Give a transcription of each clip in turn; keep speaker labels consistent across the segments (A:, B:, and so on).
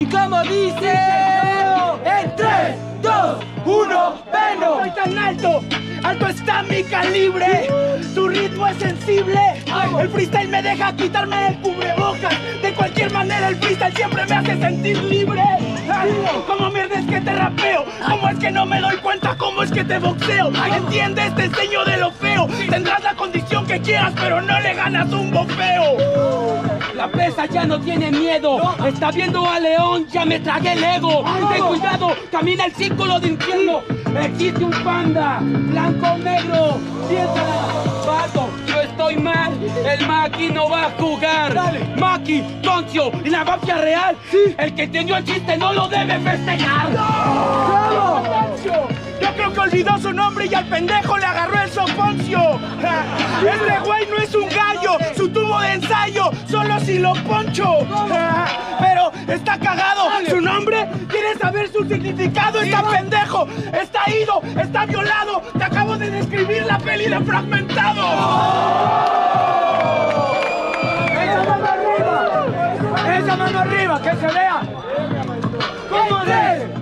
A: Y como dice, en 3, 2, 1, ¡Veno!
B: ¡Soy tan alto! ¡Alto está mi calibre! Tu ritmo es sensible. El freestyle me deja quitarme el cubrebocas. De cualquier manera, el freestyle siempre me hace sentir libre. ¿Cómo mierda es que te rapeo? ¿Cómo es que no me doy cuenta? ¿Cómo es que te boxeo? ¿Entiendes? Te enseño de lo feo. Tendrás la condición que quieras, pero no le ganas un bofeo.
A: La pesa ya no tiene miedo. Está viendo a León, ya me tragué el ego. Ten cuidado, camina el círculo de infierno. Existe un panda, blanco negro. Piénsala, vato, mal. El Maki no va a jugar. Maki, Toncio y la mafia real. El que entendió el chiste no lo debe festejar.
B: Yo creo que olvidó su nombre y al pendejo le agarró el soponcio. Este güey no es un gallo, su tubo de ensayo, solo si lo poncho. Pero está cagado, su nombre, ¿quieres saber su significado? Está pendejo, está ido, está violado. De describir la peli de fragmentado. Esa mano arriba, esa mano arriba, que se vea. ¿Cómo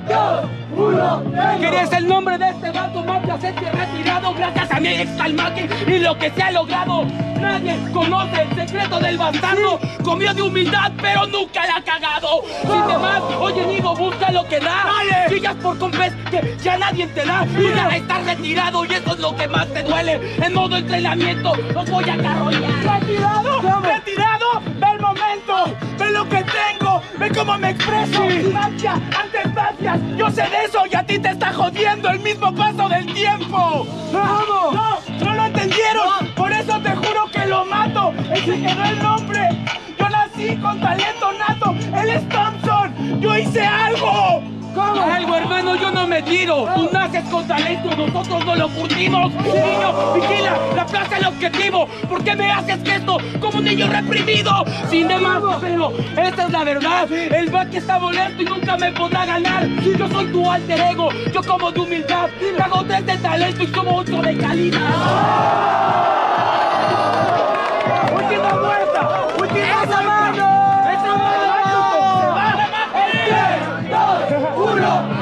B: dos, uno,
A: ¿Quieres el nombre de este vato? Mafia se te ha retirado gracias a mi ex Maki y lo que se ha logrado. Nadie conoce el secreto del bastardo. Comió de humildad, pero nunca la ha cagado. Sin busca lo que da. Sigas por compés que ya nadie te da. Ya estás retirado y eso es lo que más te duele. En modo entrenamiento, los voy a carroñar.
B: ¡Retirado! ¡Retirado! ¡Ve el momento! ¡Ve lo que tengo! ¡Ve cómo me expreso! ¡Magia! ¡Antes gracias! ¡Yo sé de eso y a ti te está jodiendo el mismo paso del tiempo! ¡Vamos! ¡No! ¡No lo entendieron! Por eso te juro que lo mato! ¡Él se quedó el nombre! ¡Yo nací con talento nato! ¡Él es Thompson! ¡Yo hice algo!
A: Algo, hermano, yo no me tiro. Tú naces con talento, nosotros no lo curtimos. Niño, vigila, la plaza el objetivo. ¿Por qué me haces esto como un niño reprimido? Sin demás, pero esta es la verdad. El que está molesto y nunca me podrá ganar. Yo soy tu alter ego, yo como de humildad. Hago desde talento y como otro de calidad.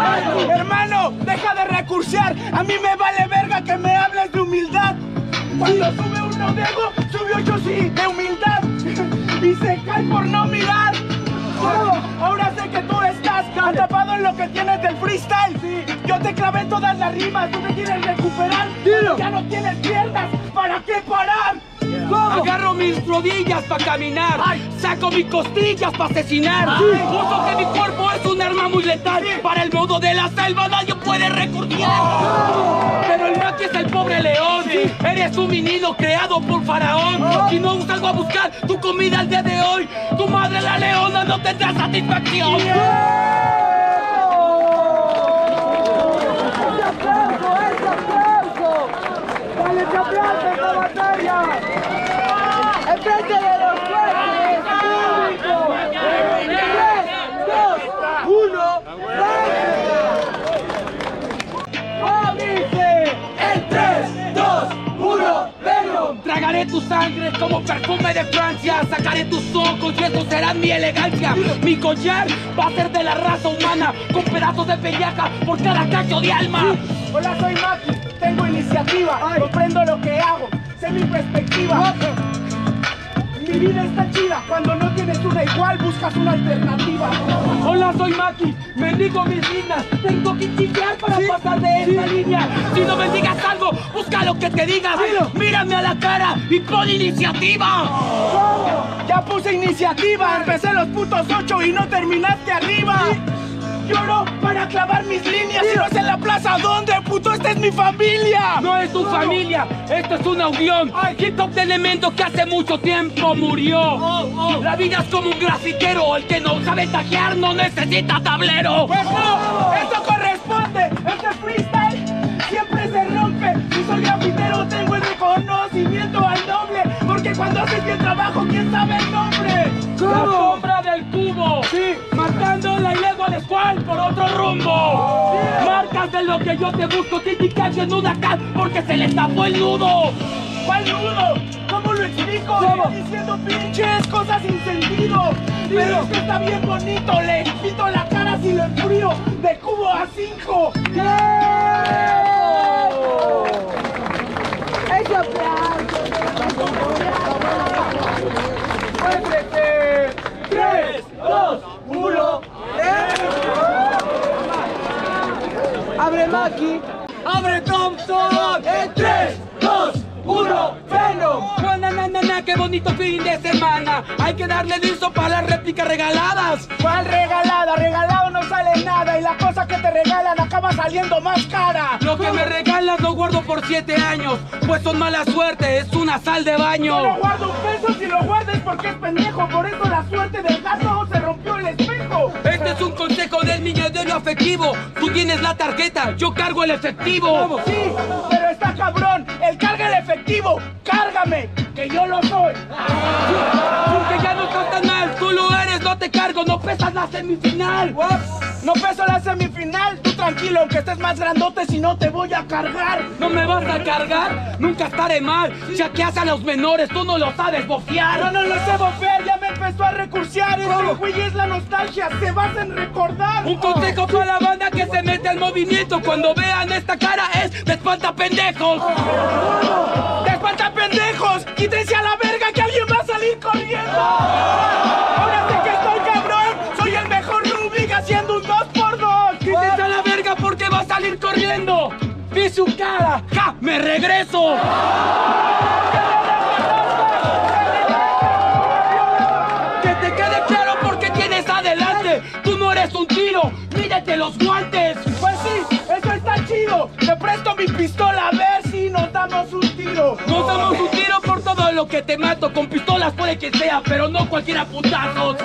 B: Hermano, deja de recursear. A mí me vale verga que me hables de humildad. Cuando sube uno de ego, sube ocho sí de humildad. Y se cae por no mirar. Ahora sé que tú estás atrapado en lo que tienes del freestyle. Yo te clavé todas las rimas, tú te quieres recuperar. Ya no tienes piernas.
A: Agarro mis rodillas para caminar, saco mis costillas para asesinar. Uso que mi cuerpo es un arma muy letal. Para el modo de la selva nadie puede recurrir. Pero el Maki es el pobre león. Eres un menino creado por faraón. Si no salgo a buscar tu comida al día de hoy, tu madre la leona no tendrá satisfacción.
B: ¡Ese
A: Tragaré tu sangre como perfume de Francia. Sacaré tus ojos y eso será mi elegancia. Mi collar va a ser de la raza humana, con pedazos de pellaca por cada cacho de alma.
B: Hola, soy Maki, tengo iniciativa, comprendo lo que hago, sé mi perspectiva. Mi vida está chida, cuando no tienes una igual buscas una alternativa.
A: Hola, soy Maki, bendigo mis líneas. Tengo que pasar de esta línea. Si no me digas algo, busca lo que te diga. Mírame a la cara y pon iniciativa.
B: Ya puse iniciativa, empecé los putos ocho y no terminaste arriba. Lloro para clavar mis líneas y no sé en la plaza dónde, puto, esta es mi familia.
A: No es tu familia, esto es una unión. Hip hop de elementos que hace mucho tiempo murió. La vida es como un grafitero, el que no sabe tajear no necesita tablero.
B: Pues no, esto sabe el nombre?
A: La sombra del cubo,
B: Sí.
A: matándola y luego al squad por otro rumbo. Marcas de lo que yo te busco, indican en una acá porque se le tapó el nudo.
B: ¿Cuál nudo? ¿Cómo lo explico? Diciendo pinches cosas sin sentido. Pero es que está bien bonito, le quito la cara si lo enfrío de cubo a cinco.
C: ¡Eso Maki.
A: ¡Abre Thompson!
B: ¡En 3, 2, 1! puro Venom.
A: Na, na, na, na, qué bonito fin de semana. Hay que darle liso para las réplicas regaladas.
B: ¿Cuál regalada? Regalado no sale nada. Y las cosas que te regalan acaba saliendo más cara.
A: Lo que me regalas lo guardo por siete años. Pues son mala suerte, es una sal de baño.
B: Yo no guardo un peso si lo guardas porque es pendejo. Por eso la suerte del gato se rompió el espejo.
A: Este es un consejo del millonario afectivo. Tú tienes la tarjeta, yo cargo el efectivo.
B: Sí, pero está cabrón. El carga el efectivo. Cárgame, que yo lo soy.
A: Porque ya no estás tan mal, tú lo eres, no te cargo, no pesas la semifinal.
B: No peso la semifinal. Tú tranquilo, aunque estés más grandote, si no te voy a cargar.
A: ¿No me vas a cargar? Nunca estaré mal, ya que hacen los menores, tú no lo sabes bofear.
B: no lo sé bofear, ya me empezó a recursear. Este güey es la nostalgia, se basa en recordar.
A: Un consejo para la banda que se mete al movimiento cuando vean esta cara es espanta pendejos.
B: ¡De espanta pendejos! ¡Quítense a la verga que alguien va a salir corriendo! ¡Ahora sí que estoy cabrón! ¡Soy el mejor Rubik haciendo un 2x2!
A: Quítense a la verga porque va a salir corriendo. Vi su cara, ja, me regreso. Que te quede claro porque tienes adelante. Tú no eres un tiro, mírate los guantes.
B: Mi pistola a ver si nos damos un tiro.
A: Nos damos un tiro por todo lo que te mato. Con pistolas puede que sea, pero no cualquiera putazos.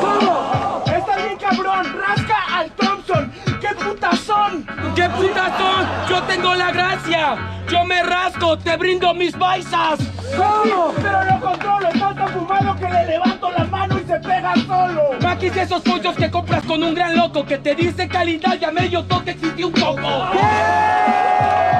B: ¿Cómo? Está bien cabrón. Rasca al Thompson. ¡Qué putas son!
A: ¿Qué putas son? Yo tengo la gracia. Yo me rasco, te brindo mis paisas.
B: ¿Cómo? Pero lo controlo. Tanto fumado que le levanto la mano se pega solo.
A: Maquis esos pollos que compras con un gran loco que te dice calidad y a medio toque existió un coco.
B: ¡Eh!